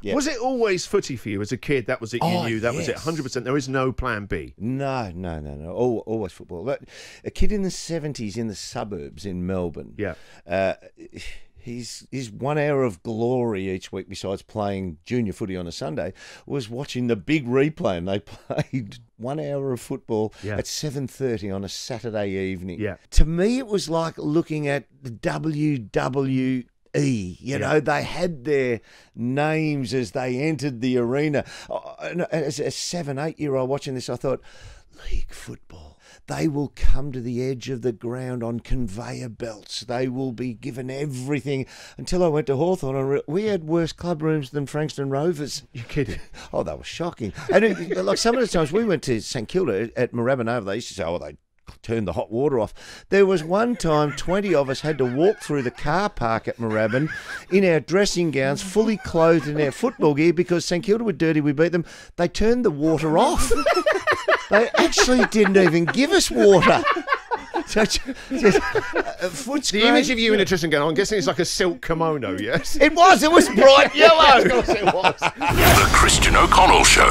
Yeah. Was it always footy for you as a kid? That was it. You Oh, knew that was it. Hundred percent. There is no plan B. No, no, no, no. Al always football. But a kid in the seventies in the suburbs in Melbourne. Yeah. Uh, his his one hour of glory each week, besides playing junior footy on a Sunday, was watching the big replay, and they played one hour of football Yeah. at seven thirty on a Saturday evening. Yeah. To me, it was like looking at the WWE. You know, they had their names as they entered the arena. Oh, As a seven, eight year old watching this, I thought, league football. They will come to the edge of the ground on conveyor belts. They will be given everything. Until I went to Hawthorn, re- we had worse club rooms than Frankston Rovers. You kidding? Oh, they were shocking. And it, like some of the times we went to St Kilda at Moorabbin Oval, they used to say, oh, they turned the hot water off. There was one time 20 of us had to walk through the car park at Moorabbin in our dressing gowns, fully clothed in our football gear because St Kilda were dirty, we beat them. They turned the water off. They actually didn't even give us water. So, just, uh, The great. image of you in a dressing gown. I'm guessing it's like a silk kimono. Yes. It was. It was bright yellow. Of course it was. The Christian O'Connell Show.